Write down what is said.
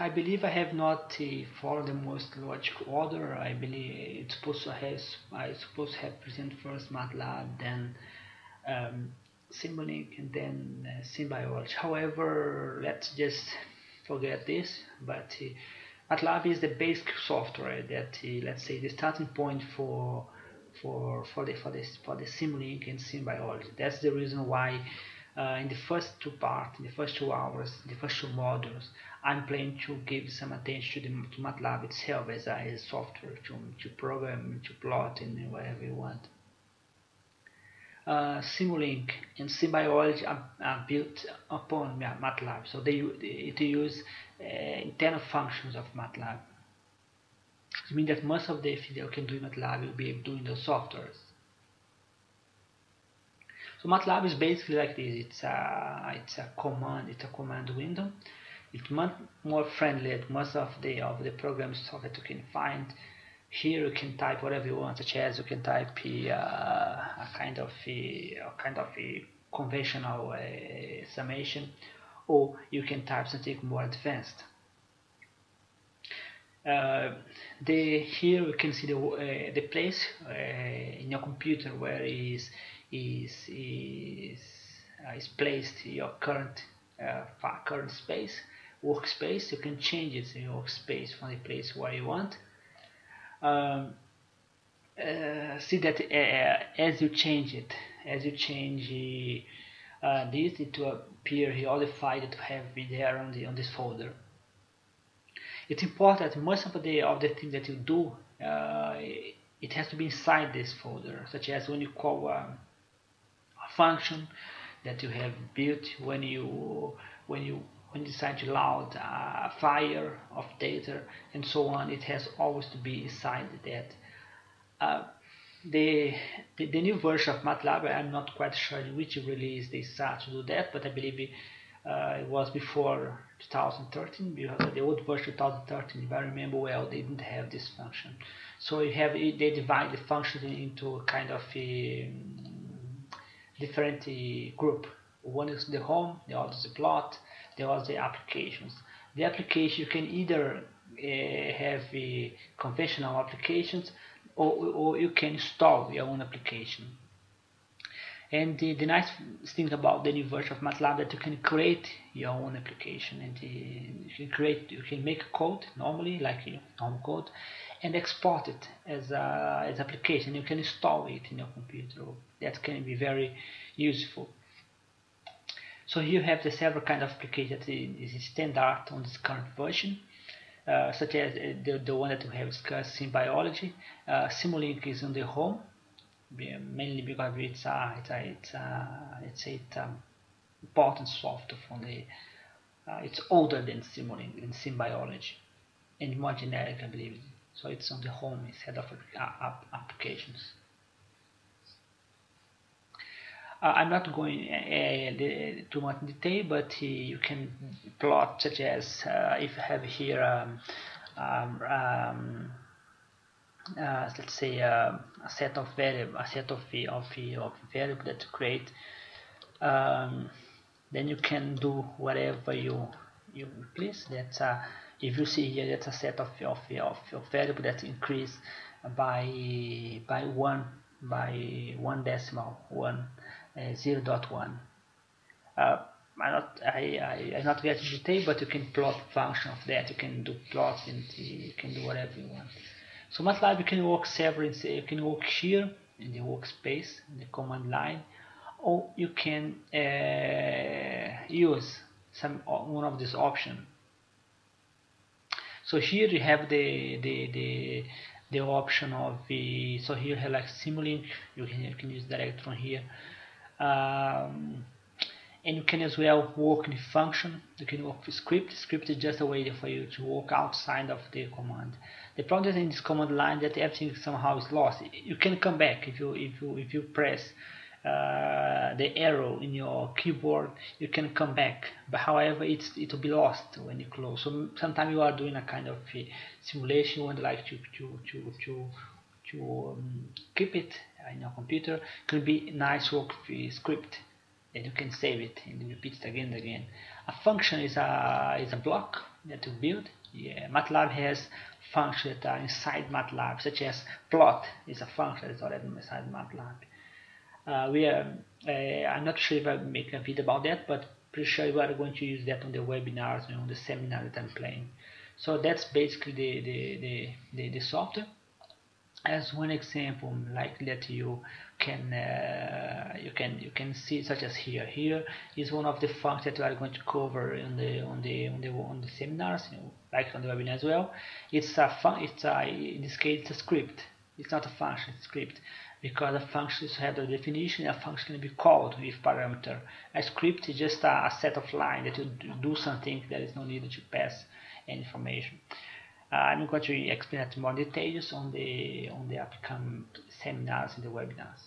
I believe I have not uh, followed the most logical order. I believe it's supposed to have I suppose to have present first MATLAB, then um, and then uh, SimBiology. However, let's just forget this. But uh, MATLAB is the basic software that uh, let's say the starting point for for for the for this for the Simulink and SimBiology. That's the reason why uh, in the first two parts, in the first two hours, the first two modules, I'm planning to give some attention to, the, to MATLAB itself as a, software to, to program, to plot, and whatever you want. Uh, Simulink and SimBiology are, are, built upon MATLAB, so they, they, they use uh, internal functions of MATLAB. It means that most of the things that you can do in MATLAB will be doing the softwares. So MATLAB is basically like this. It's a it's a command. It's a command window. It's much more friendly than most of the of the programs that you can find. Here you can type whatever you want, such as you can type a, uh, a kind of a, a, kind of a conventional uh, summation, or you can type something more advanced. Uh, the here you can see the uh, the place uh, in your computer where is is is uh, is placed your current uh, current space workspace. You can change it in workspace from the place where you want. Um, uh, see that as you change it as you change this it will appear all the files that have been there on the on this folder it's important that most of the of the things that you do uh, it has to be inside this folder such as when you call um, a function that you have built when you when you when you decide to load a file of data and so on it has always to be inside that. Uh, the, the, the new version of MATLAB I'm not quite sure which release they start to do that but I believe uh, it was before 2013 the old version 2013 if I remember well they didn't have this function. So you have they divide the function into kind of a um, different uh, group. One is the home the other is the plot the other is the applications. The application you can either uh, have uh, conventional applications or, or you can install your own application and the, the nice thing about the new version of MATLAB that you can create your own application and the, you can create you can make code normally like you know, normal code and export it as a as application. You can install it in your computer. That can be very useful. So here you have the several kind of applications that is standard on this current version uh, such as uh, the, the one that we have discussed SimBiology uh, Simulink is on the home mainly because it's a it's a it's a it's a important software from the uh, it's older than Simulink in SimBiology and more generic I believe. So it's on the home instead of uh, applications. Uh, I'm not going uh, too much detail but uh, you can plot such as uh, if you have here um, um, um, uh, let's say uh, a set of variable, a set of of of variable that you create, um, then you can do whatever you you please. That's uh, if you see here that's a set of of of, of variable that increase by by one by one decimal one uh, zero dot one. Uh, I not I, I I not get detail, but you can plot function of that. You can do plots and you can do whatever you want. So MATLAB you can work several, you can work here in the workspace, in the command line, or you can uh, use some one of these options. So here you have the the the the option of the so here like Simulink you can you can use direct from here um, and you can as well work in function. You can work with script. Script is just a way for you to work outside of the command. The problem is in this command line that everything somehow is lost. You can come back if you if you if you press uh, the arrow in your keyboard. You can come back. But however it's it will be lost when you close. So sometimes you are doing a kind of a simulation. Would like to to to to to um, keep it in your computer. Could be nice work with script and you can save it and repeat it again and again. A function is a is a block that you build. Yeah, MATLAB has functions that are inside MATLAB, such as plot is a function that's already inside MATLAB. Uh, we are, uh, I'm not sure if I make a video about that, but pretty sure we are going to use that on the webinars and on the seminar that I'm playing. So that's basically the, the, the, the, the software as one example like that you can uh, you can you can see such as here. Here is one of the functions that we are going to cover in the on the on the on the seminars you know, like on the webinar as well. It's a fun it's a in this case it's a script. It's not a function it's a script. Because a function has a definition a function can be called with parameter. A script is just a, a set of lines that you do something that is no need to pass any information Uh, I'm going to explain that more details on the on the upcoming seminars and the webinars.